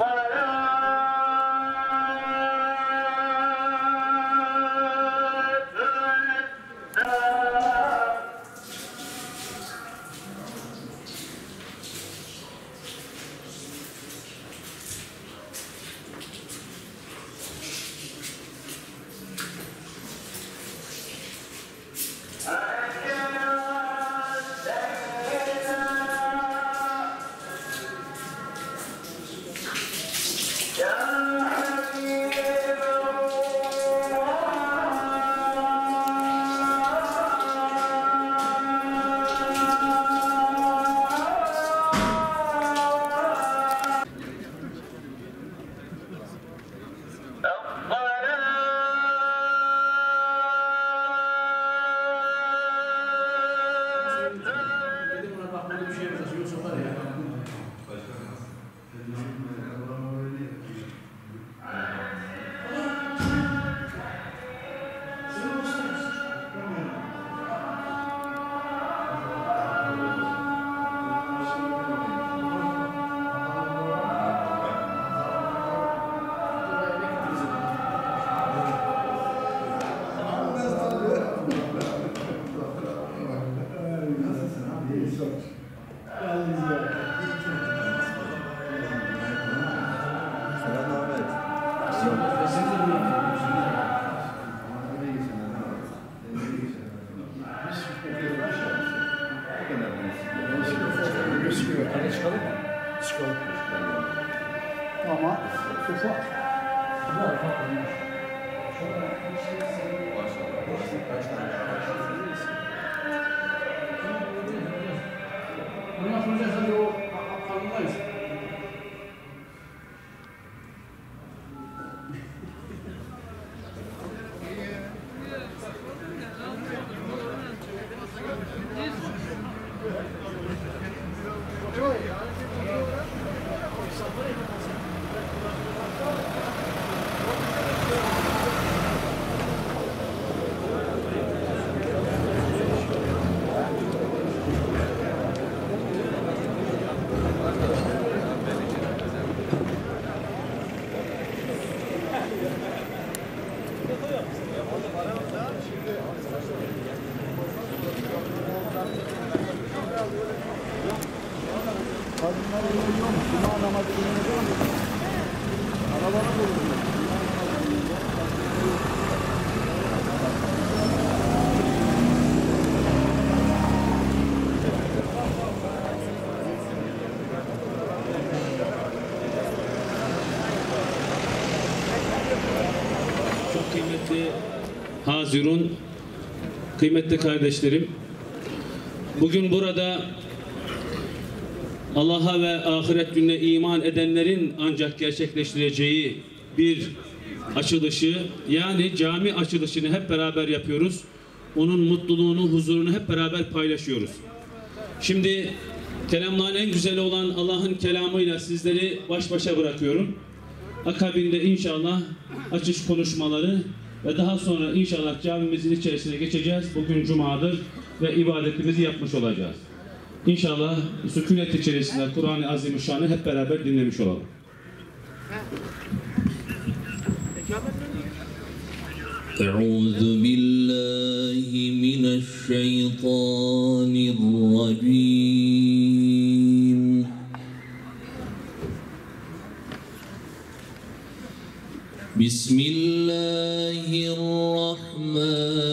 Ama Ondan sonra sen de o kalındayız. Kadınlar Cuma namazı dinleniyor mu? Arabana vuruluyor. Çok kıymetli Hazirun, kıymetli kardeşlerim. Bugün burada Allah'a ve ahiret gününe iman edenlerin ancak gerçekleştireceği bir açılışı yani cami açılışını hep beraber yapıyoruz. Onun mutluluğunu, huzurunu hep beraber paylaşıyoruz. Şimdi kelamların en güzeli olan Allah'ın kelamıyla sizleri baş başa bırakıyorum. Akabinde inşallah açış konuşmaları ve daha sonra inşallah camimizin içerisine geçeceğiz. Bugün cumadır ve ibadetimizi yapmış olacağız. İnşallah sükunet içerisinde Kur'an-ı Azimüşşan'ı hep beraber dinlemiş olalım. أعوذ بالله من الشيطان الرجيم بسم الله الرحمن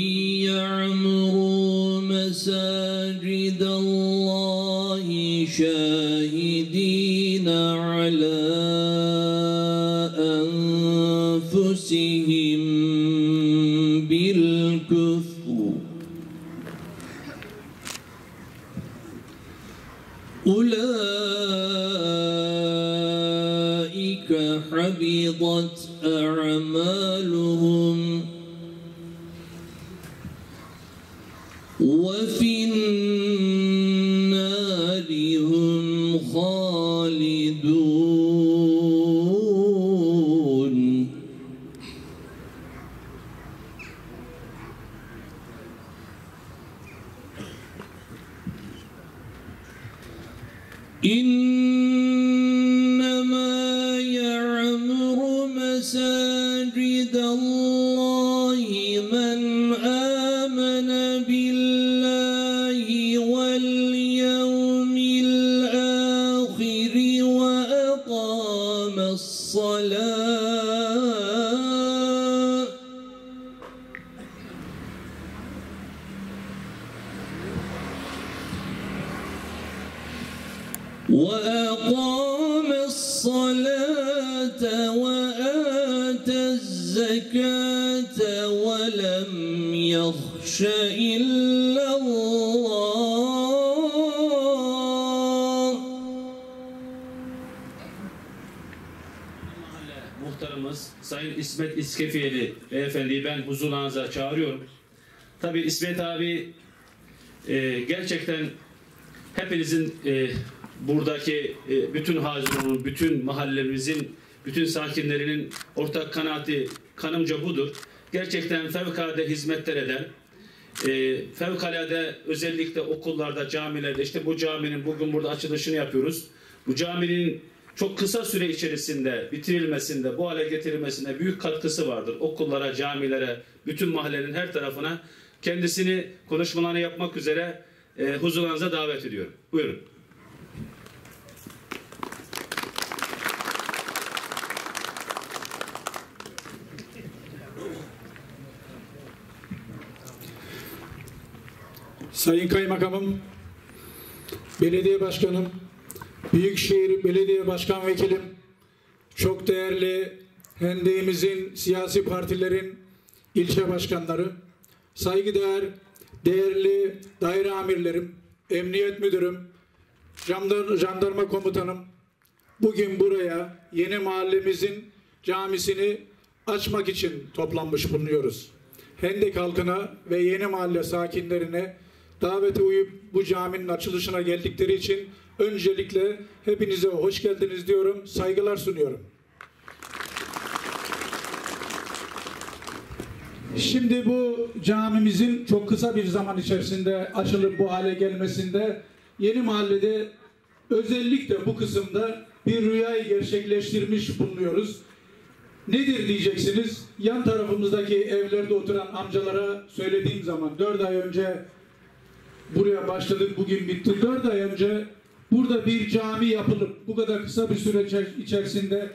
إن İsmet İskefiyeli beyefendiyi ben huzurlarınıza çağırıyorum. Tabii İsmet abi e, gerçekten hepinizin e, buradaki e, bütün Hazirun'un, bütün mahallemizin, bütün sakinlerinin ortak kanaati kanımca budur. Gerçekten fevkalade hizmetler eden, e, fevkalade özellikle okullarda, camilerde işte bu caminin bugün burada açılışını yapıyoruz. Bu caminin çok kısa süre içerisinde bitirilmesinde, bu hale getirilmesinde büyük katkısı vardır. Okullara, camilere, bütün mahallenin her tarafına kendisini konuşmalarını yapmak üzere e, huzurlarınıza davet ediyorum. Buyurun. Sayın Kaymakamım, Belediye Başkanım, Büyükşehir Belediye Başkan Vekilim, çok değerli hendeğimizin siyasi partilerin ilçe başkanları, saygıdeğer değerli daire amirlerim, emniyet müdürüm, jandarma, komutanım, bugün buraya yeni mahallemizin camisini açmak için toplanmış bulunuyoruz. Hendek halkına ve yeni mahalle sakinlerine davete uyup bu caminin açılışına geldikleri için öncelikle hepinize hoş geldiniz diyorum, saygılar sunuyorum. Şimdi bu camimizin çok kısa bir zaman içerisinde açılıp bu hale gelmesinde yeni mahallede özellikle bu kısımda bir rüyayı gerçekleştirmiş bulunuyoruz. Nedir diyeceksiniz? Yan tarafımızdaki evlerde oturan amcalara söylediğim zaman 4 ay önce buraya başladık bugün bitti. 4 ay önce burada bir cami yapılıp bu kadar kısa bir süre içer- içerisinde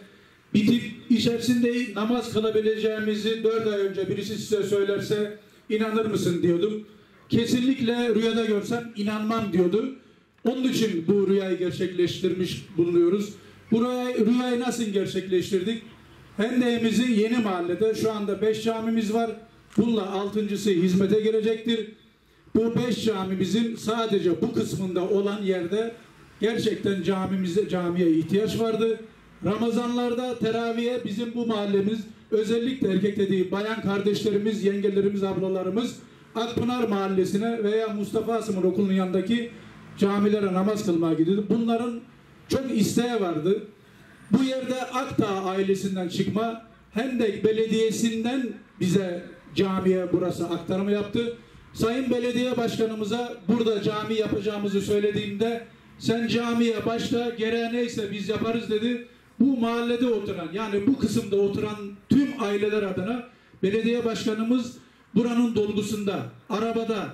bitip içerisinde namaz kılabileceğimizi 4 ay önce birisi size söylerse inanır mısın diyordum. Kesinlikle rüyada görsem inanmam diyordu. Onun için bu rüyayı gerçekleştirmiş bulunuyoruz. Bu rüyayı, rüyayı nasıl gerçekleştirdik? Hendeğimizin yeni mahallede şu anda 5 camimiz var. Bununla altıncısı hizmete girecektir. Bu beş camimizin sadece bu kısmında olan yerde gerçekten camimize camiye ihtiyaç vardı. Ramazanlarda teraviye bizim bu mahallemiz özellikle erkek dediği bayan kardeşlerimiz, yengelerimiz, ablalarımız Akpınar Mahallesi'ne veya Mustafa Asım'ın okulunun yanındaki camilere namaz kılmaya gidiyordu. Bunların çok isteği vardı. Bu yerde Akdağ ailesinden çıkma Hendek Belediyesi'nden bize camiye burası aktarımı yaptı. Sayın Belediye Başkanımıza burada cami yapacağımızı söylediğimde sen camiye başla gereği neyse biz yaparız dedi. Bu mahallede oturan yani bu kısımda oturan tüm aileler adına belediye başkanımız buranın dolgusunda, arabada,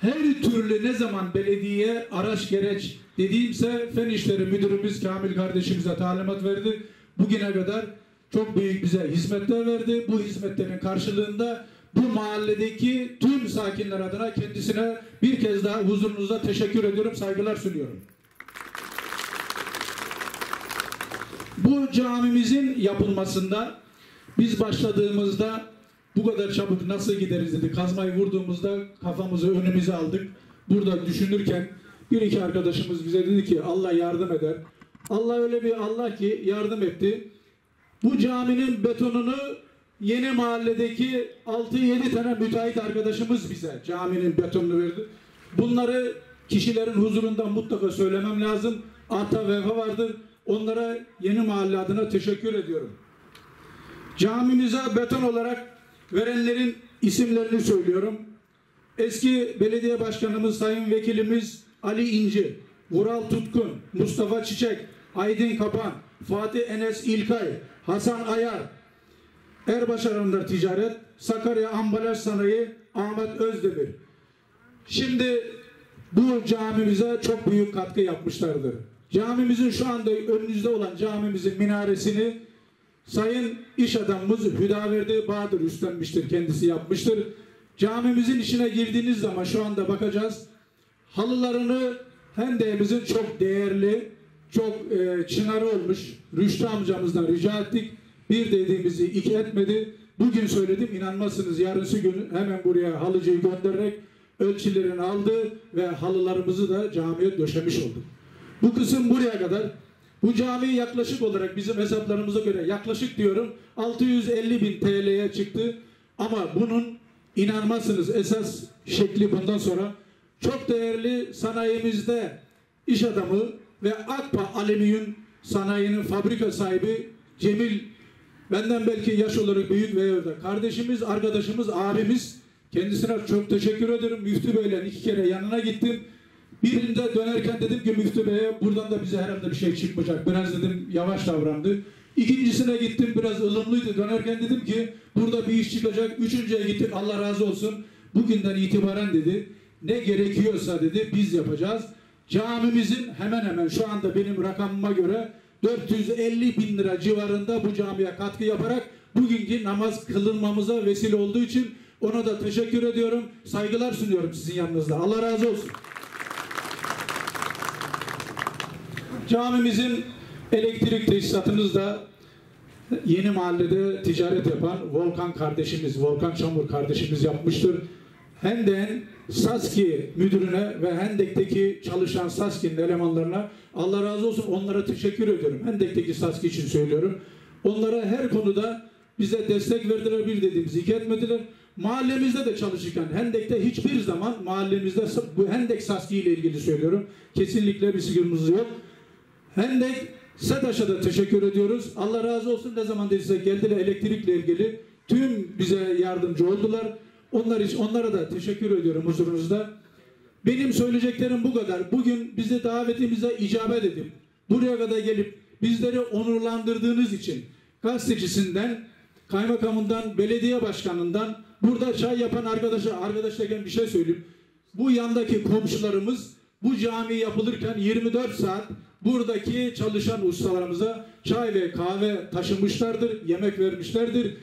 her türlü ne zaman belediye araç gereç dediğimse Fen İşleri Müdürümüz Kamil kardeşimize talimat verdi. Bugüne kadar çok büyük bize hizmetler verdi. Bu hizmetlerin karşılığında bu mahalledeki tüm sakinler adına kendisine bir kez daha huzurunuzda teşekkür ediyorum, saygılar sunuyorum. Bu camimizin yapılmasında biz başladığımızda bu kadar çabuk nasıl gideriz dedi. Kazmayı vurduğumuzda kafamızı önümüze aldık. Burada düşünürken bir iki arkadaşımız bize dedi ki Allah yardım eder. Allah öyle bir Allah ki yardım etti. Bu caminin betonunu yeni mahalledeki 6-7 tane müteahhit arkadaşımız bize caminin betonunu verdi. Bunları kişilerin huzurunda mutlaka söylemem lazım. Ata vefa vardır. Onlara yeni mahalle adına teşekkür ediyorum. Camimize beton olarak verenlerin isimlerini söylüyorum. Eski belediye başkanımız, sayın vekilimiz Ali İnci, Vural Tutkun, Mustafa Çiçek, Aydın Kapan, Fatih Enes İlkay, Hasan Ayar, Erbaşar Önder Ticaret, Sakarya Ambalaj Sanayi, Ahmet Özdemir. Şimdi bu camimize çok büyük katkı yapmışlardır. Camimizin şu anda önünüzde olan camimizin minaresini Sayın iş adamımız Hüdaverdi Bahadır üstlenmiştir, kendisi yapmıştır. Camimizin içine girdiğiniz zaman şu anda bakacağız. Halılarını Hendeğimizin çok değerli, çok e, çınarı olmuş Rüştü amcamızdan rica ettik. Bir dediğimizi iki etmedi. Bugün söyledim inanmazsınız yarınsı gün hemen buraya halıcıyı göndererek ölçülerini aldı ve halılarımızı da camiye döşemiş olduk. Bu kısım buraya kadar. Bu cami yaklaşık olarak bizim hesaplarımıza göre yaklaşık diyorum 650 bin TL'ye çıktı. Ama bunun inanmazsınız esas şekli bundan sonra çok değerli sanayimizde iş adamı ve Akpa Alüminyum sanayinin fabrika sahibi Cemil benden belki yaş olarak büyük veya da kardeşimiz, arkadaşımız, abimiz kendisine çok teşekkür ederim. Müftü Bey'le iki kere yanına gittim. Birinde dönerken dedim ki Müftü Bey'e buradan da bize herhalde bir şey çıkmayacak. Biraz dedim yavaş davrandı. İkincisine gittim biraz ılımlıydı. Dönerken dedim ki burada bir iş çıkacak. Üçüncüye gittik Allah razı olsun. Bugünden itibaren dedi ne gerekiyorsa dedi biz yapacağız. Camimizin hemen hemen şu anda benim rakamıma göre 450 bin lira civarında bu camiye katkı yaparak bugünkü namaz kılınmamıza vesile olduğu için ona da teşekkür ediyorum. Saygılar sunuyorum sizin yanınızda. Allah razı olsun. Camimizin elektrik tesisatınız da yeni mahallede ticaret yapan Volkan kardeşimiz, Volkan Çamur kardeşimiz yapmıştır. Hendek'in Saski müdürüne ve Hendek'teki çalışan Saski'nin elemanlarına Allah razı olsun onlara teşekkür ediyorum. Hendek'teki Saski için söylüyorum. Onlara her konuda bize destek verdiler bir dediğimizi iki etmediler. Mahallemizde de çalışırken Hendek'te hiçbir zaman mahallemizde bu Hendek Saski ile ilgili söylüyorum. Kesinlikle bir sıkıntımız yok. Hendek SEDAŞ'a da teşekkür ediyoruz. Allah razı olsun ne zaman dediyse geldiler elektrikle ilgili tüm bize yardımcı oldular. Onlar için onlara da teşekkür ediyorum huzurunuzda. Benim söyleyeceklerim bu kadar. Bugün bizi davetimize icabet edip buraya kadar gelip bizleri onurlandırdığınız için gazetecisinden, kaymakamından, belediye başkanından burada çay yapan arkadaşa arkadaşlarken bir şey söyleyeyim. Bu yandaki komşularımız bu cami yapılırken 24 saat buradaki çalışan ustalarımıza çay ve kahve taşımışlardır, yemek vermişlerdir.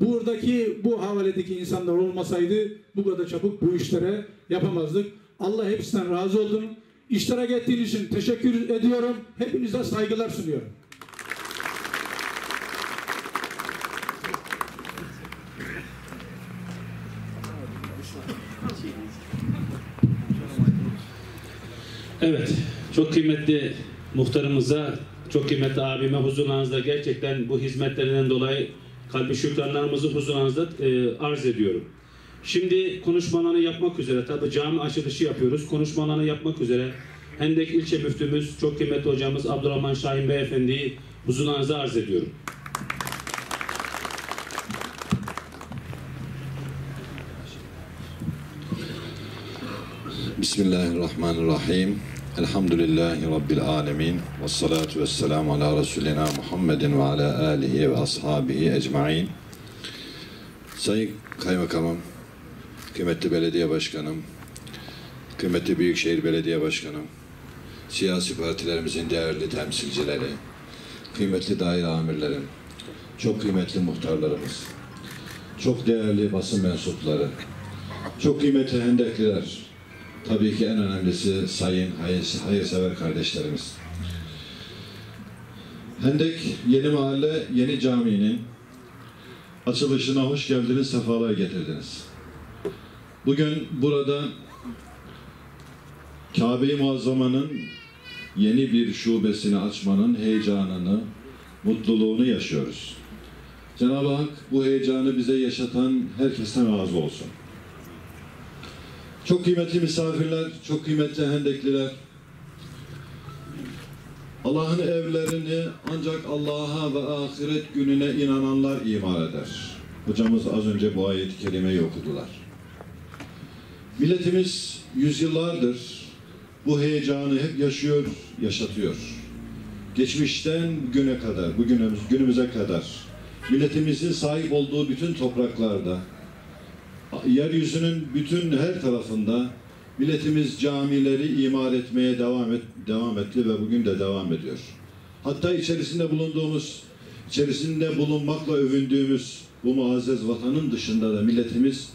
Buradaki bu havaledeki insanlar olmasaydı bu kadar çabuk bu işlere yapamazdık. Allah hepsinden razı oldum. İştirak ettiğiniz için teşekkür ediyorum. Hepinize saygılar sunuyorum. Evet, çok kıymetli muhtarımıza, çok kıymetli abime huzurlarınızda gerçekten bu hizmetlerinden dolayı kalbi şükranlarımızı huzurlarınızda e, arz ediyorum. Şimdi konuşmalarını yapmak üzere, tabi cami açılışı yapıyoruz. Konuşmalarını yapmak üzere Hendek ilçe müftümüz, çok kıymetli hocamız Abdurrahman Şahin Beyefendi'yi huzurlarınıza arz ediyorum. Bismillahirrahmanirrahim. Elhamdülillahi Rabbil alemin. Ve salatu ve selamu ala Resulina Muhammedin ve ala alihi ve ashabihi ecmain. Sayın Kaymakamım, kıymetli belediye başkanım, kıymetli Büyükşehir Belediye Başkanım, siyasi partilerimizin değerli temsilcileri, kıymetli daire amirlerim, çok kıymetli muhtarlarımız, çok değerli basın mensupları, çok kıymetli hendekliler, Tabii ki en önemlisi sayın hayır, hayırsever kardeşlerimiz. Hendek Yeni Mahalle Yeni Camii'nin açılışına hoş geldiniz, sefalar getirdiniz. Bugün burada Kabe-i Muazzama'nın yeni bir şubesini açmanın heyecanını, mutluluğunu yaşıyoruz. Cenab-ı Hak bu heyecanı bize yaşatan herkesten razı olsun. Çok kıymetli misafirler, çok kıymetli hendekliler, Allah'ın evlerini ancak Allah'a ve ahiret gününe inananlar imar eder. Hocamız az önce bu ayet-i kerimeyi okudular. Milletimiz yüzyıllardır bu heyecanı hep yaşıyor, yaşatıyor. Geçmişten güne kadar, bugünümüz, günümüze kadar milletimizin sahip olduğu bütün topraklarda, yeryüzünün bütün her tarafında milletimiz camileri imar etmeye devam et, devam etti ve bugün de devam ediyor. Hatta içerisinde bulunduğumuz, içerisinde bulunmakla övündüğümüz bu muazzez vatanın dışında da milletimiz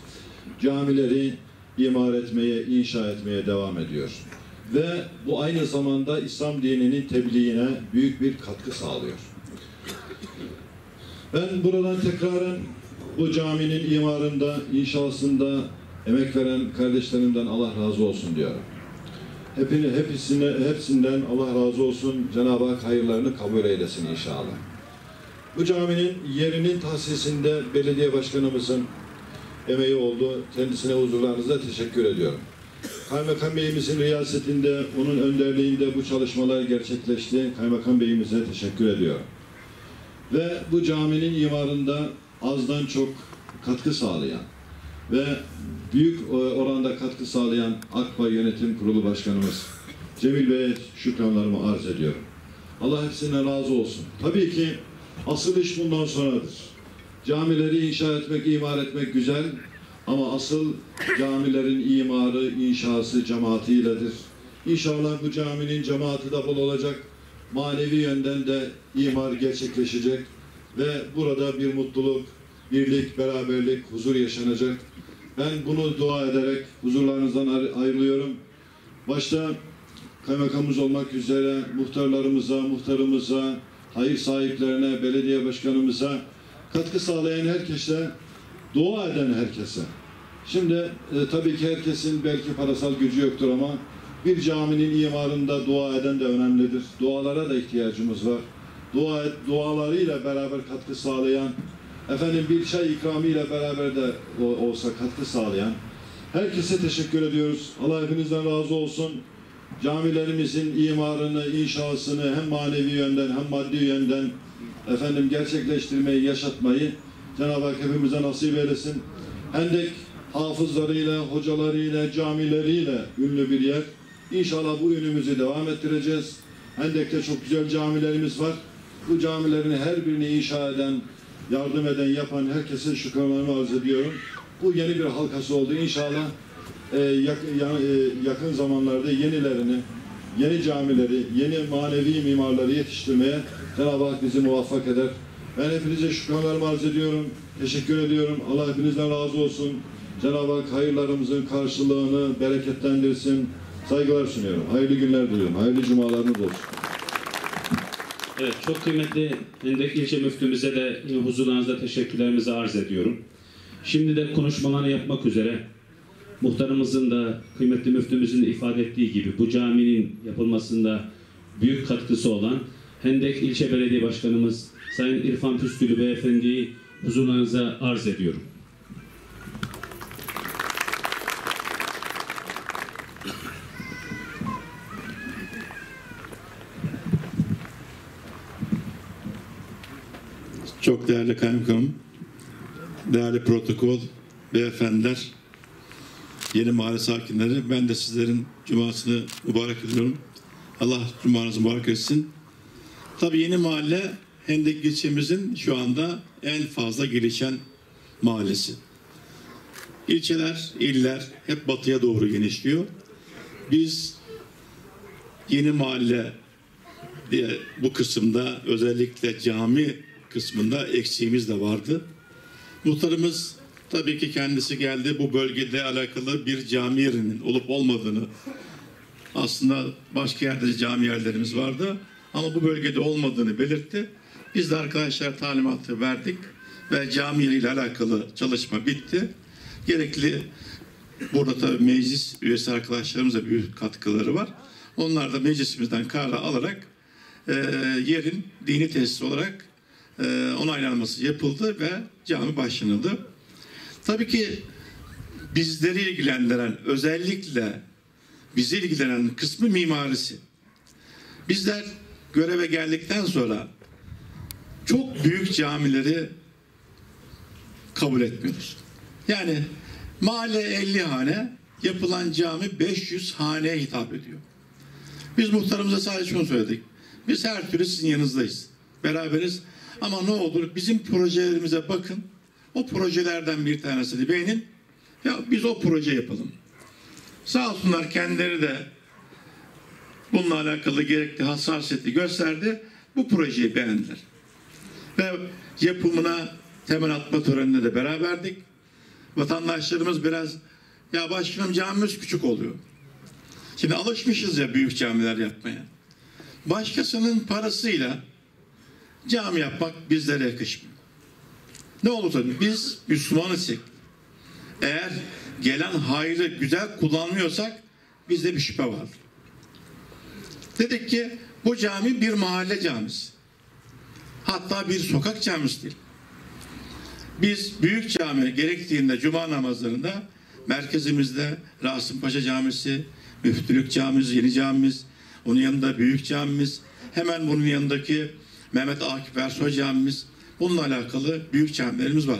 camileri imar etmeye, inşa etmeye devam ediyor. Ve bu aynı zamanda İslam dininin tebliğine büyük bir katkı sağlıyor. Ben buradan tekraren bu caminin imarında, inşasında emek veren kardeşlerimden Allah razı olsun diyorum. Hepini, hepsine, hepsinden Allah razı olsun. Cenab-ı Hak hayırlarını kabul eylesin inşallah. Bu caminin yerinin tahsisinde belediye başkanımızın emeği oldu. Kendisine huzurlarınızda teşekkür ediyorum. Kaymakam Beyimizin riyasetinde, onun önderliğinde bu çalışmalar gerçekleşti. Kaymakam Beyimize teşekkür ediyorum. Ve bu caminin imarında azdan çok katkı sağlayan ve büyük e, oranda katkı sağlayan AKPA Yönetim Kurulu Başkanımız Cemil Bey'e şükranlarımı arz ediyorum. Allah hepsinden razı olsun. Tabii ki asıl iş bundan sonradır. Camileri inşa etmek, imar etmek güzel ama asıl camilerin imarı, inşası cemaatiyledir. İnşallah bu caminin cemaati de bol olacak. Manevi yönden de imar gerçekleşecek ve burada bir mutluluk, birlik, beraberlik, huzur yaşanacak. Ben bunu dua ederek huzurlarınızdan ayrılıyorum. Başta kaymakamımız olmak üzere muhtarlarımıza, muhtarımıza, hayır sahiplerine, belediye başkanımıza, katkı sağlayan herkese, dua eden herkese. Şimdi e, tabii ki herkesin belki parasal gücü yoktur ama bir caminin imarında dua eden de önemlidir. Dualara da ihtiyacımız var. Dua et, dualarıyla beraber katkı sağlayan, efendim bir çay ikramıyla beraber de olsa katkı sağlayan herkese teşekkür ediyoruz. Allah hepinizden razı olsun. Camilerimizin imarını, inşasını hem manevi yönden hem maddi yönden efendim gerçekleştirmeyi, yaşatmayı Cenab-ı Hak hepimize nasip eylesin. Hendek hafızlarıyla, hocalarıyla, camileriyle ünlü bir yer. İnşallah bu ünümüzü devam ettireceğiz. Hendek'te çok güzel camilerimiz var. Bu camilerin her birini inşa eden, yardım eden, yapan herkese şükranlarımı arz ediyorum. Bu yeni bir halkası oldu. İnşallah e, yakın, ya, e, yakın zamanlarda yenilerini, yeni camileri, yeni manevi mimarları yetiştirmeye Cenab-ı Hak bizi muvaffak eder. Ben hepinize şükranlarımı arz ediyorum. Teşekkür ediyorum. Allah hepinizden razı olsun. Cenab-ı Hak hayırlarımızın karşılığını bereketlendirsin. Saygılar sunuyorum. Hayırlı günler diliyorum. Hayırlı cumalarınız olsun. Evet, çok kıymetli Hendek ilçe müftümüze de huzurlarınızda teşekkürlerimizi arz ediyorum. Şimdi de konuşmalarını yapmak üzere muhtarımızın da kıymetli müftümüzün de ifade ettiği gibi bu caminin yapılmasında büyük katkısı olan Hendek ilçe belediye başkanımız Sayın İrfan Püskülü beyefendiyi huzurlarınıza arz ediyorum. Çok değerli kaymakamım, değerli protokol, beyefendiler, yeni mahalle sakinleri, ben de sizlerin cumasını mübarek ediyorum. Allah cumanızı mübarek etsin. Tabii yeni mahalle Hendek ilçemizin şu anda en fazla gelişen mahallesi. İlçeler, iller hep batıya doğru genişliyor. Biz yeni mahalle diye bu kısımda özellikle cami kısmında eksiğimiz de vardı. Muhtarımız tabii ki kendisi geldi bu bölgede alakalı bir cami yerinin olup olmadığını aslında başka yerde de cami yerlerimiz vardı ama bu bölgede olmadığını belirtti. Biz de arkadaşlar talimatı verdik ve cami ile alakalı çalışma bitti. Gerekli burada tabii meclis üyesi arkadaşlarımıza büyük katkıları var. Onlar da meclisimizden karar alarak e, yerin dini tesis olarak e, onaylanması yapıldı ve cami başlanıldı. Tabii ki bizleri ilgilendiren özellikle bizi ilgilenen kısmı mimarisi. Bizler göreve geldikten sonra çok büyük camileri kabul etmiyoruz. Yani mahalle 50 hane, yapılan cami 500 haneye hitap ediyor. Biz muhtarımıza sadece şunu söyledik. Biz her türlü sizin yanınızdayız. Beraberiz. Ama ne olur bizim projelerimize bakın. O projelerden bir tanesini beğenin. Ya biz o proje yapalım. Sağ olsunlar kendileri de bununla alakalı gerekli hassasiyeti gösterdi. Bu projeyi beğendiler. Ve yapımına temel atma törenine de beraberdik. Vatandaşlarımız biraz ya başkanım camimiz küçük oluyor. Şimdi alışmışız ya büyük camiler yapmaya. Başkasının parasıyla cami yapmak bizlere yakışmıyor. Ne olur tabii biz Müslüman isek eğer gelen hayrı güzel kullanmıyorsak bizde bir şüphe var. Dedik ki bu cami bir mahalle camisi. Hatta bir sokak camisi değil. Biz büyük cami gerektiğinde cuma namazlarında merkezimizde Rasım Paşa Camisi, Müftülük Camimiz, Yeni Camimiz, onun yanında Büyük Camimiz, hemen bunun yanındaki Mehmet Akif Ersoy Camimiz, bununla alakalı büyük camilerimiz var.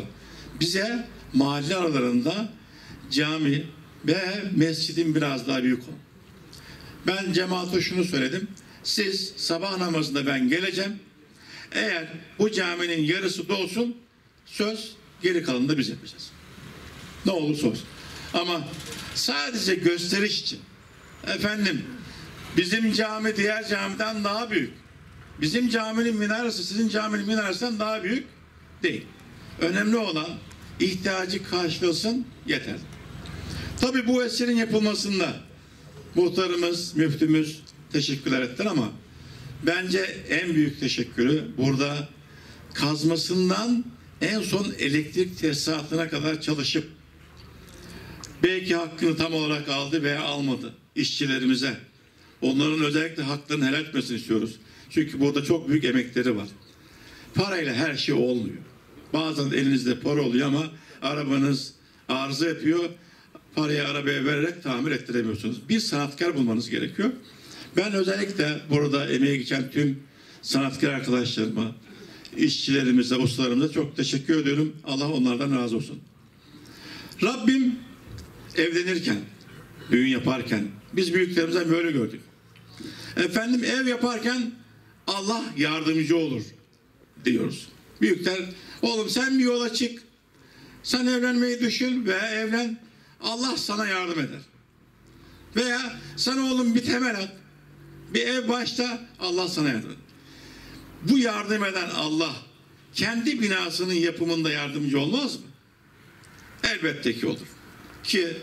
Bize mahalle aralarında cami ve mescidin biraz daha büyük olun. Ben cemaate şunu söyledim. Siz sabah namazında ben geleceğim. Eğer bu caminin yarısı dolsun söz geri kalanını da biz yapacağız. Ne olursa olsun. Ama sadece gösteriş için efendim bizim cami diğer camiden daha büyük. Bizim caminin minaresi sizin caminin minaresinden daha büyük değil. Önemli olan ihtiyacı karşılasın yeter. Tabi bu eserin yapılmasında muhtarımız, müftümüz teşekkürler ettiler ama bence en büyük teşekkürü burada kazmasından en son elektrik tesisatına kadar çalışıp belki hakkını tam olarak aldı veya almadı işçilerimize. Onların özellikle haklarını helal etmesini istiyoruz. Çünkü burada çok büyük emekleri var. Parayla her şey olmuyor. Bazen elinizde para oluyor ama arabanız arıza yapıyor. Parayı arabaya vererek tamir ettiremiyorsunuz. Bir sanatkar bulmanız gerekiyor. Ben özellikle burada emeğe geçen tüm sanatkar arkadaşlarıma, işçilerimize, ustalarımıza çok teşekkür ediyorum. Allah onlardan razı olsun. Rabbim evlenirken, düğün yaparken biz büyüklerimizden böyle gördük. Efendim ev yaparken Allah yardımcı olur diyoruz. Büyükler oğlum sen bir yola çık. Sen evlenmeyi düşün ve evlen. Allah sana yardım eder. Veya sen oğlum bir temel at. Bir ev başta Allah sana yardım eder. Bu yardım eden Allah kendi binasının yapımında yardımcı olmaz mı? Elbette ki olur. Ki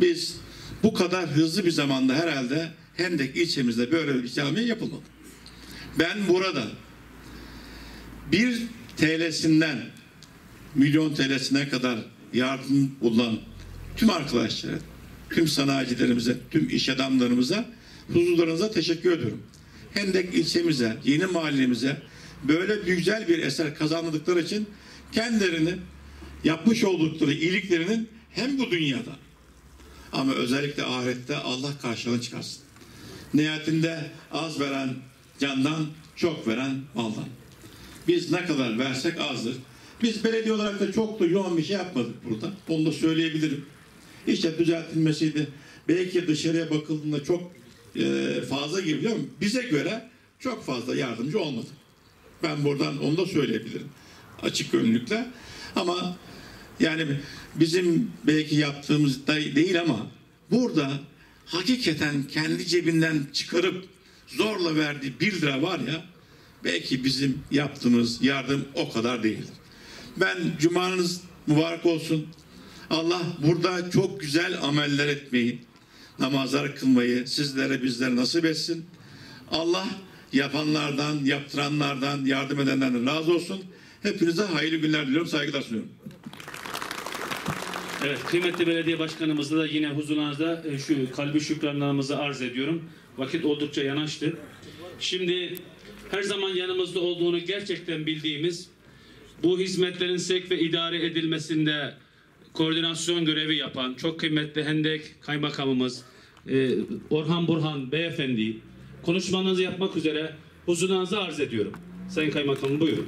biz bu kadar hızlı bir zamanda herhalde Hendek ilçemizde böyle bir cami yapılmadı. Ben burada bir TL'sinden milyon TL'sine kadar yardım bulunan tüm arkadaşlara, tüm sanayicilerimize, tüm iş adamlarımıza huzurlarınıza teşekkür ediyorum. Hendek ilçemize, yeni mahallemize böyle güzel bir eser kazandıkları için kendilerini yapmış oldukları iyiliklerinin hem bu dünyada ama özellikle ahirette Allah karşılığını çıkarsın. Nihayetinde az veren candan, çok veren maldan. Biz ne kadar versek azdır. Biz belediye olarak da çok da yoğun bir şey yapmadık burada. Onu da söyleyebilirim. İşte düzeltilmesiydi. Belki dışarıya bakıldığında çok e, fazla geliyor ama bize göre çok fazla yardımcı olmadı. Ben buradan onu da söyleyebilirim. Açık önlükle. Ama yani bizim belki yaptığımız da değil ama burada hakikaten kendi cebinden çıkarıp zorla verdiği bir lira var ya belki bizim yaptığımız yardım o kadar değildir. Ben cumanız mübarek olsun. Allah burada çok güzel ameller etmeyi, namazlar kılmayı sizlere bizlere nasip etsin. Allah yapanlardan, yaptıranlardan, yardım edenlerden razı olsun. Hepinize hayırlı günler diliyorum, saygılar sunuyorum. Evet, kıymetli belediye başkanımızla da yine huzurunuzda e, şu kalbi şükranlarımızı arz ediyorum. Vakit oldukça yanaştı. Şimdi her zaman yanımızda olduğunu gerçekten bildiğimiz bu hizmetlerin sevk ve idare edilmesinde koordinasyon görevi yapan çok kıymetli Hendek Kaymakamımız e, Orhan Burhan Beyefendi konuşmanızı yapmak üzere huzurunuza arz ediyorum. Sayın Kaymakamım buyurun.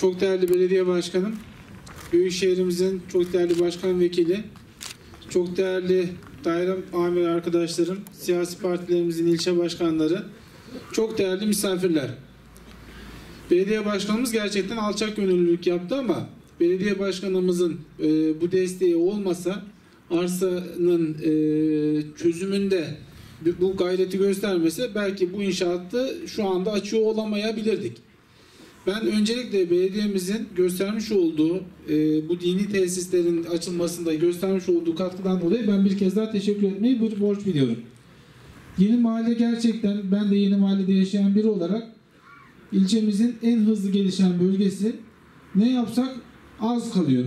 Çok değerli belediye başkanım, Büyükşehirimizin çok değerli başkan vekili, çok değerli daire amir arkadaşlarım, siyasi partilerimizin ilçe başkanları, çok değerli misafirler. Belediye başkanımız gerçekten alçak gönüllülük yaptı ama belediye başkanımızın e, bu desteği olmasa arsanın e, çözümünde bu gayreti göstermese belki bu inşaatı şu anda açıyor olamayabilirdik. Ben öncelikle belediyemizin göstermiş olduğu e, bu dini tesislerin açılmasında göstermiş olduğu katkıdan dolayı ben bir kez daha teşekkür etmeyi bir borç biliyorum. Yeni mahalle gerçekten ben de yeni mahallede yaşayan biri olarak ilçemizin en hızlı gelişen bölgesi. Ne yapsak az kalıyor.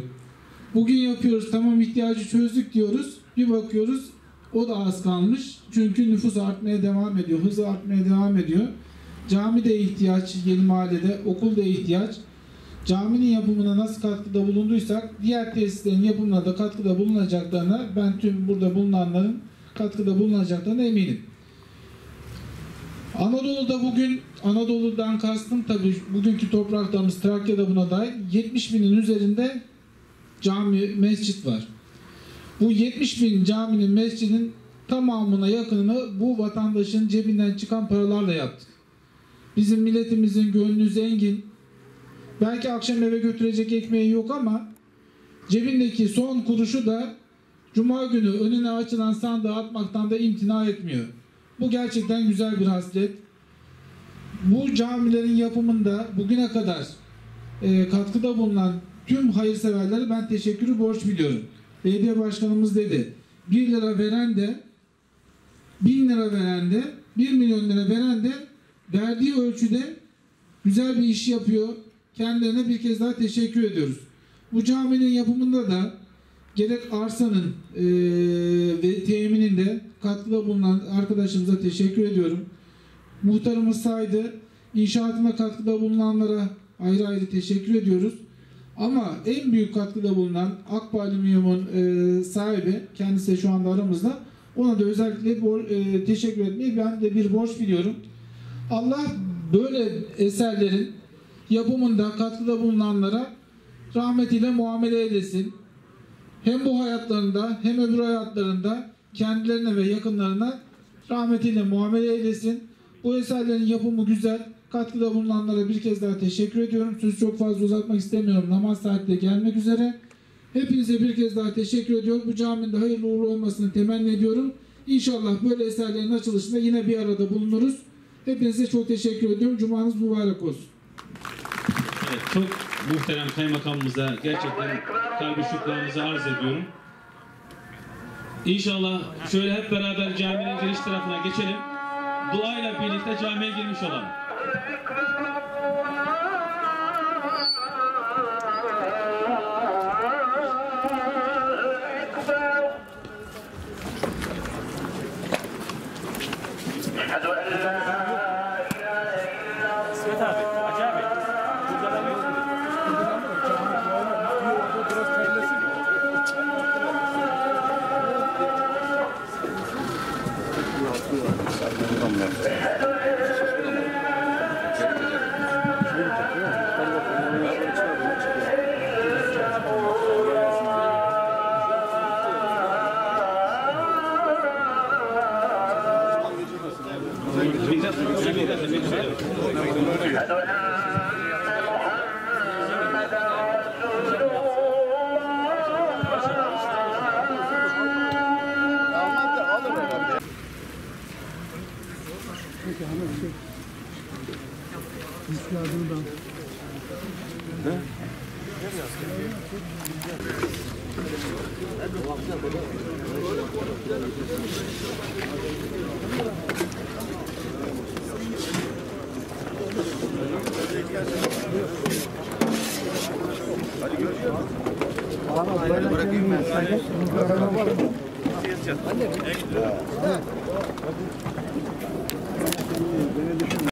Bugün yapıyoruz tamam ihtiyacı çözdük diyoruz. Bir bakıyoruz o da az kalmış. Çünkü nüfus artmaya devam ediyor. Hızı artmaya devam ediyor. Cami de ihtiyaç yeni mahallede, okul da ihtiyaç. Caminin yapımına nasıl katkıda bulunduysak diğer tesislerin yapımına da katkıda bulunacaklarına ben tüm burada bulunanların katkıda bulunacaklarına eminim. Anadolu'da bugün Anadolu'dan kastım tabii bugünkü topraklarımız Trakya'da buna dair 70 binin üzerinde cami, mescit var. Bu 70 bin caminin, mescidin tamamına yakınını bu vatandaşın cebinden çıkan paralarla yaptık. Bizim milletimizin gönlü zengin. Belki akşam eve götürecek ekmeği yok ama cebindeki son kuruşu da Cuma günü önüne açılan sandığa atmaktan da imtina etmiyor. Bu gerçekten güzel bir haslet. Bu camilerin yapımında bugüne kadar e, katkıda bulunan tüm hayırseverlere ben teşekkürü borç biliyorum. Belediye başkanımız dedi. 1 lira veren de 1000 lira veren de 1 milyon lira veren de verdiği ölçüde güzel bir iş yapıyor. Kendilerine bir kez daha teşekkür ediyoruz. Bu caminin yapımında da gerek arsanın e, ve temininde katkıda bulunan arkadaşımıza teşekkür ediyorum. Muhtarımız saydı. İnşaatına katkıda bulunanlara ayrı ayrı teşekkür ediyoruz. Ama en büyük katkıda bulunan Akba Alüminyum'un e, sahibi, kendisi de şu anda aramızda. Ona da özellikle bor, e, teşekkür etmeyi ben de bir borç biliyorum. Allah böyle eserlerin yapımında katkıda bulunanlara rahmetiyle muamele eylesin. Hem bu hayatlarında hem öbür hayatlarında kendilerine ve yakınlarına rahmetiyle muamele eylesin. Bu eserlerin yapımı güzel. Katkıda bulunanlara bir kez daha teşekkür ediyorum. Sözü çok fazla uzatmak istemiyorum. Namaz saati gelmek üzere. Hepinize bir kez daha teşekkür ediyorum. Bu caminin de hayırlı uğurlu olmasını temenni ediyorum. İnşallah böyle eserlerin açılışında yine bir arada bulunuruz. Hepinize çok teşekkür ediyorum. Cumanız mübarek olsun. Evet, çok muhterem kaymakamımıza gerçekten kalbi şükranınızı arz ediyorum. İnşallah şöyle hep beraber caminin giriş tarafına geçelim. Duayla birlikte camiye girmiş olalım.